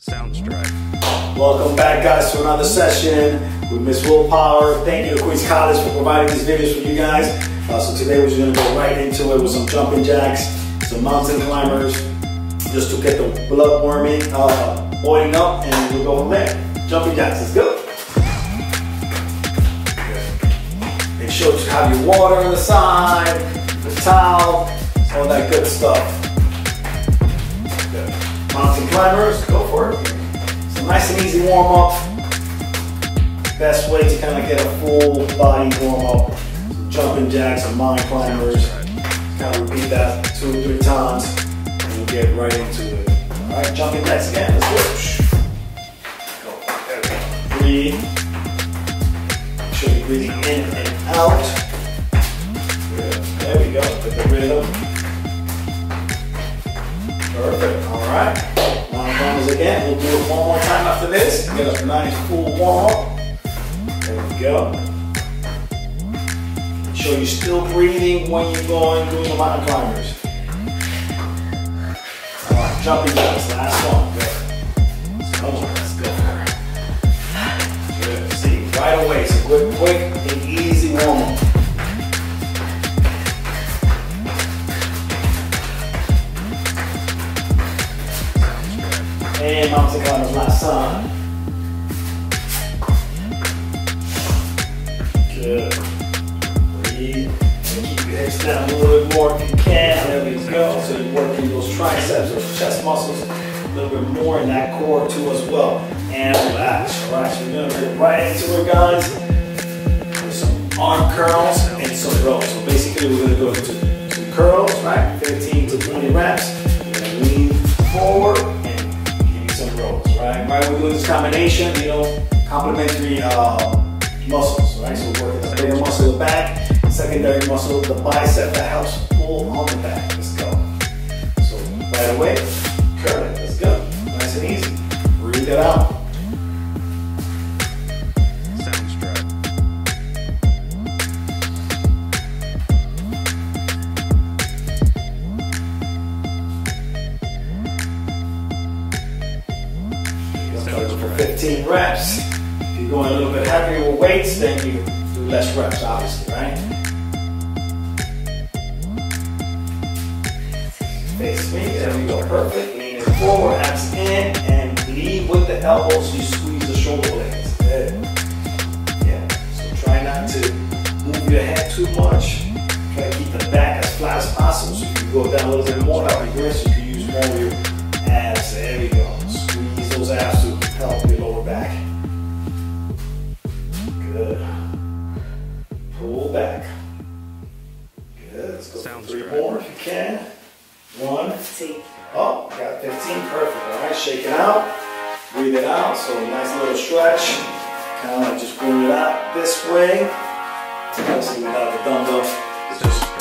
Soundstripe. Welcome back, guys, to another session with Miss WilPower. Thank you to Queens College for providing these videos for you guys. Uh, so today we're just gonna go right into it with some jumping jacks, some mountain climbers, just to get the blood warming, uh, boiling up, and we'll go from there. Jumping jacks, let's go. Make sure to have your water on the side, the towel, all that good stuff. Mountain climbers, go for it. So nice and easy warm up. Best way to kind of get a full body warm up. Jumping jacks and mountain climbers. Kind of repeat that two or three times and we'll get right into it. All right, jumping jacks again, let's go. There we go. Breathe. Make sure you're breathing in and out. There we go, with the rhythm. Perfect, right. Long climbers again, we'll do it one more time after this. Get a nice full warm up. There we go. Make sure you're still breathing when you're going doing the mountain climbers. All right, jumping jacks, last one. Good. Come on, let's go. Good. See, right away. So quick, quick and easy warm up. And mountain climbers last time. Good. Breathe. Keep your hips down a little bit more if you can. There we go. So you're working those triceps, those chest muscles a little bit more in that core too as well. And relax. Relax. We're gonna get right into it, guys. With some arm curls and some rows. So basically we're gonna go to some curls, right? 15 to 20 reps. Lean forward right? Right, we're doing this combination, you know, complementary uh, muscles, right? So we're working the bigger muscle the back, secondary muscle the bicep that helps pull on the back. Let's go. So right away, curl it. Let's go. Nice and easy. Breathe it out. 15 reps. If you're going a little bit heavier with weights, then you do less reps, obviously, right? Face me, there we go, perfect. Leaning forward, abs in, and lead with the elbows, you squeeze the shoulder blades. Yeah, so try not to move your head too much. Try to keep the back as flat as possible so you can go down a little bit more. That would be great, so you can use more of your abs. There we go. Squeeze those abs help your lower back. Good. Pull back. Good. Let's go for Sounds three great. more if you can. One. Oh, got 15. Perfect. All right, shake it out. Breathe it out. So nice little stretch. Kind of like just bring it out this way. Obviously without the dumbbell, it's just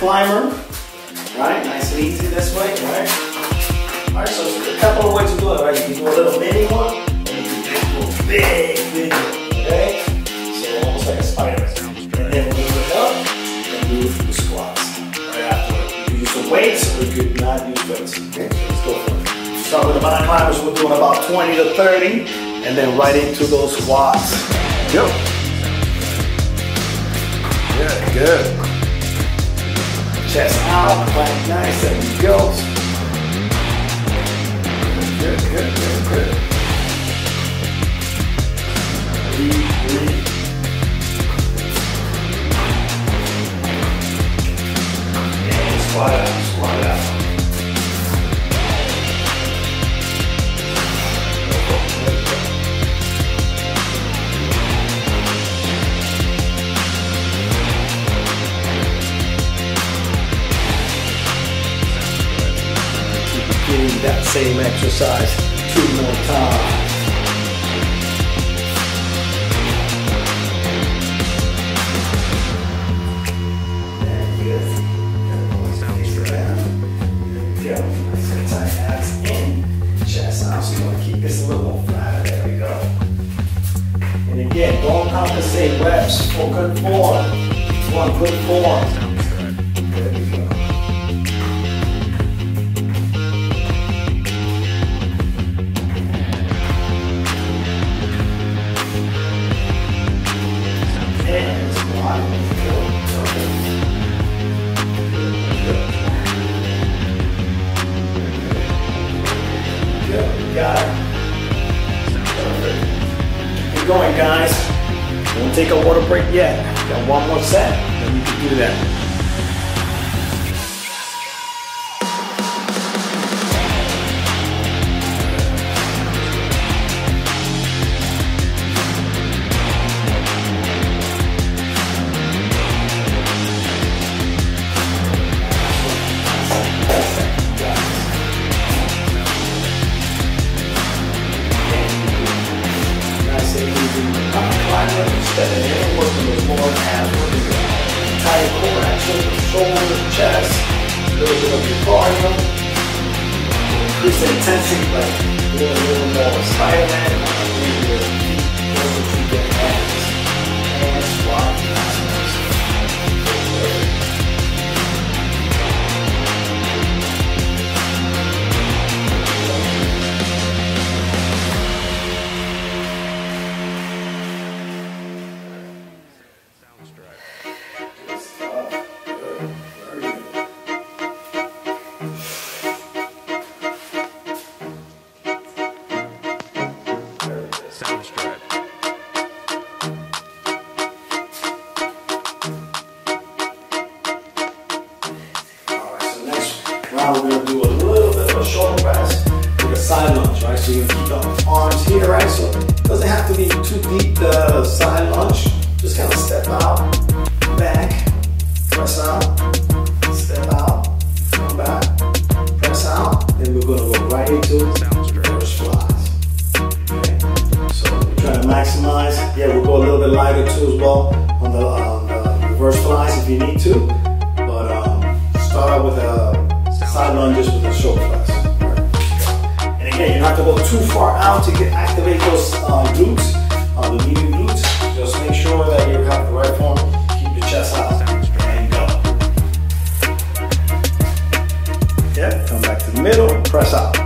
climber, right? Nice and easy this way, right? All right, so a couple of ways to do it, right? You can do a little mini one, and you can do a big, big one, okay? So almost like a spider. And then move it up and move the squats right after. You use the weights or you could not use weights. Okay, let's go for it. Start with the mountain climbers, we're doing about 20 to 30, and then right into those squats. Go. Good, good. Chest out, ah, plank nice, there we go. Good, good, good, good. Breathe, breathe. Same up, stepping in, working those more abs, working your entire core action, shoulders, chest, bit of your cardio. Increase the intensity, like doing a little more Spider-Man, round we're gonna do a little bit of a short rest with a side lunge, right? So you can keep the arms here, right? So it doesn't have to be too deep the side lunge. Just kind of step out, back, press out, step out, come back, press out, then we're gonna go right into reverse flies. Okay? So we're trying to maximize. Yeah, we'll go a little bit lighter too as well on the, on the reverse flies if you need to. But um, start out with a side lunges with a short flex. And again, you don't have to go too far out to get activate those uh, glutes, uh, the medium glutes. Just make sure that you have the right form. Keep your chest out. And go. Yep, come back to the middle, press out.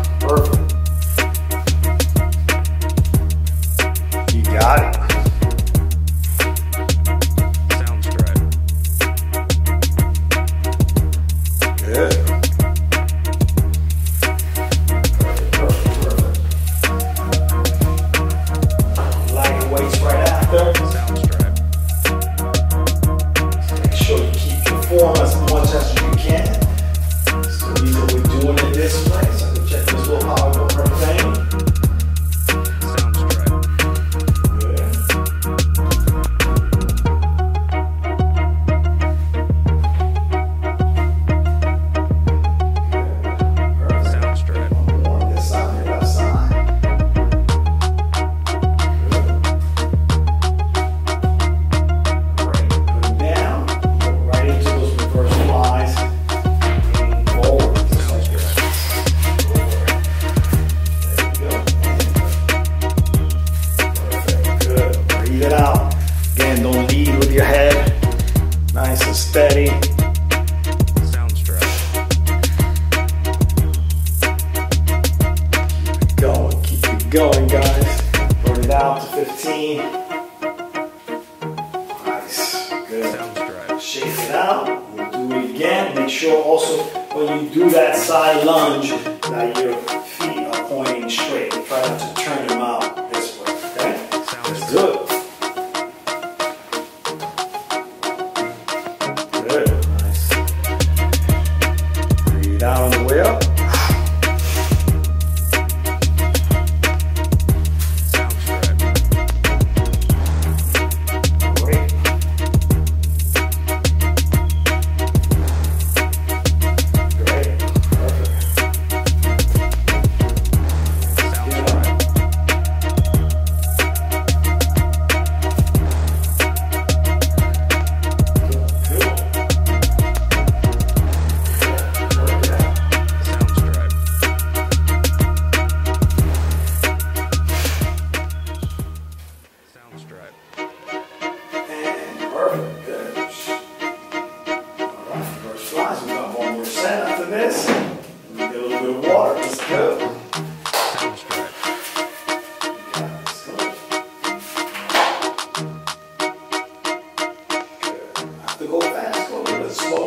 To go fast. Go a little slow.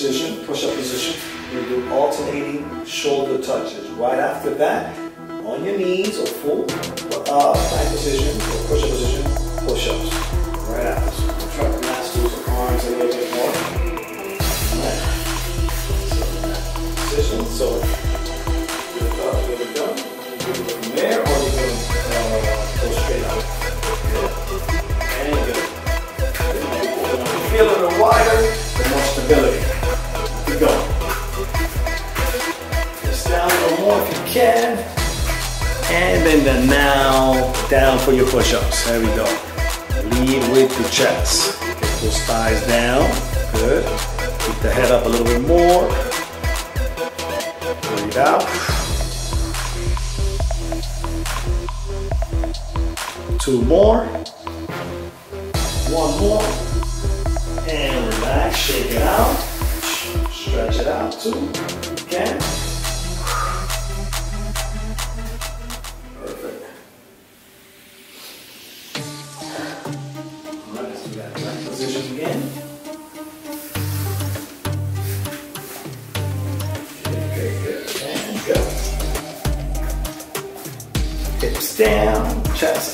Position, push-up position. Gonna do alternating shoulder touches. Right after that, on your knees or full uh, plank position or push-up position, push-ups. Right after. So we'll try to master those arms a little bit more. Alright. So that position. So lift up, lift it down. You can go from there, or you can uh, go straight out. Good. And good. The feel it wider, the more stability. And then the now down for your push-ups. There we go. Lead with the chest. Get those thighs down. Good. Keep the head up a little bit more. Breathe out. Two more. One more. And relax, shake it out. Stretch it out too. Okay.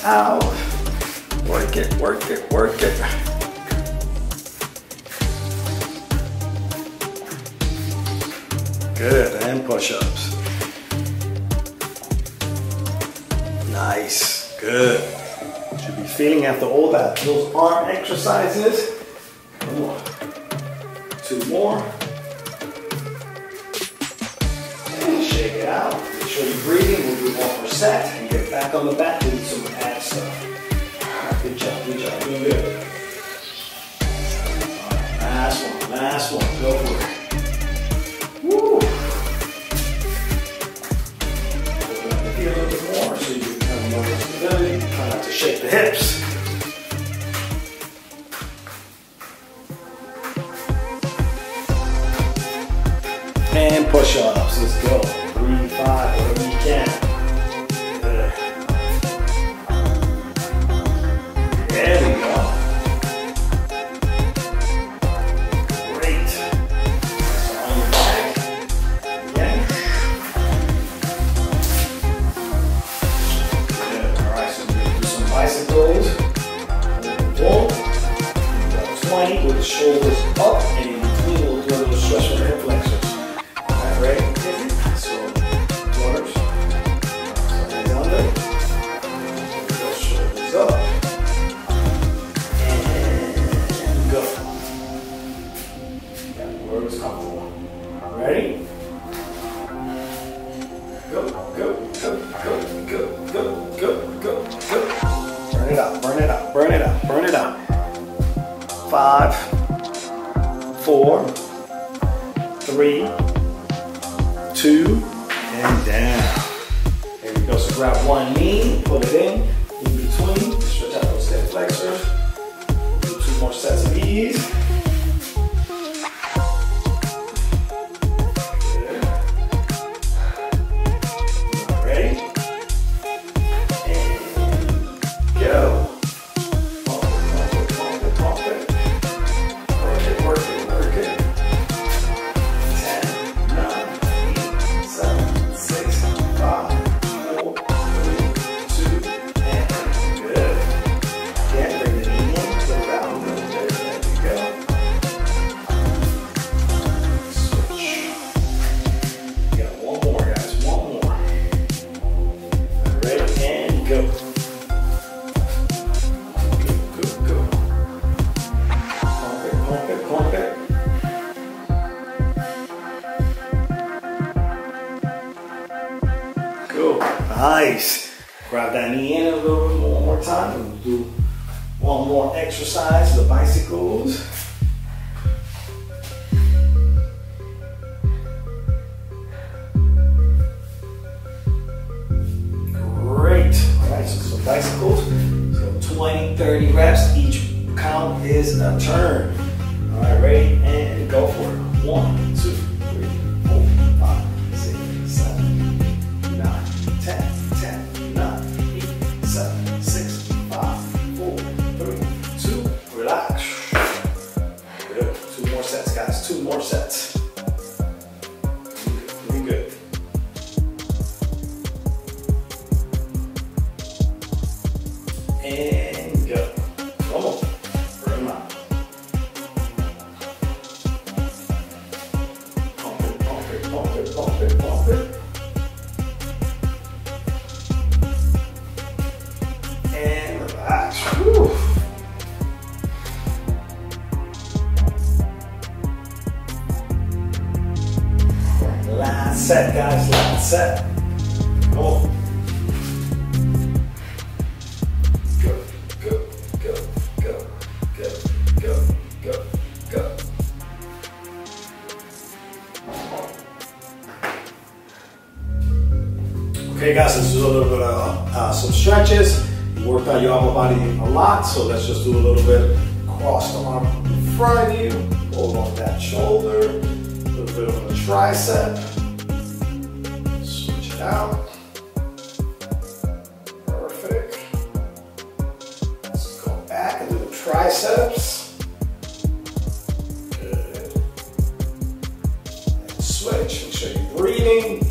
Out. Work it, work it, work it. Good, and push-ups. Nice, good. Should be feeling after all that, those arm exercises. One. Two more. And shake it out. Make sure you're breathing. We'll do one more set and get back on the back, do some Good job, good job, doing good. All right, last one, last one. Go for it. Woo! Open up the feet a little bit more so you can have more stability. Try not to shake the hips. And push ups. Let's go. Three, five, more sets of these. Nice. Grab that knee in a little bit one more time. We'll do one more exercise, the bicycles. And Just do a little bit Cross the arm in front of you, hold on that shoulder, a little bit on the tricep, switch it out. Perfect. Let's go back and do the triceps. Good. And switch, make sure you're breathing.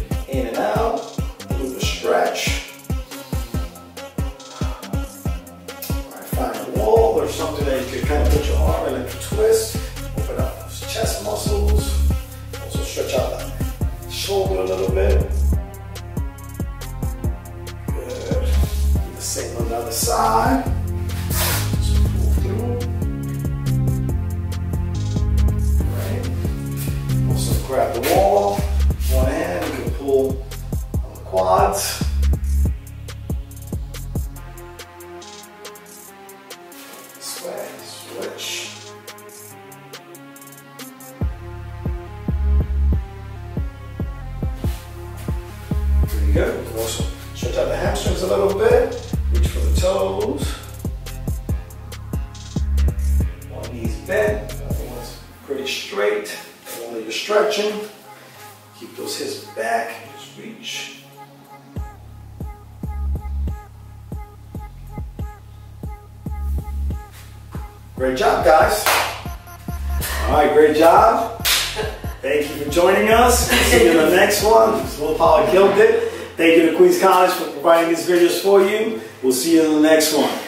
College for providing these videos for you. We'll see you in the next one.